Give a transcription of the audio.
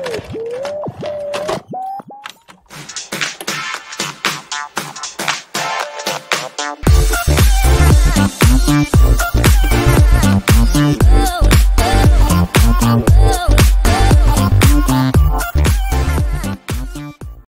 Uh!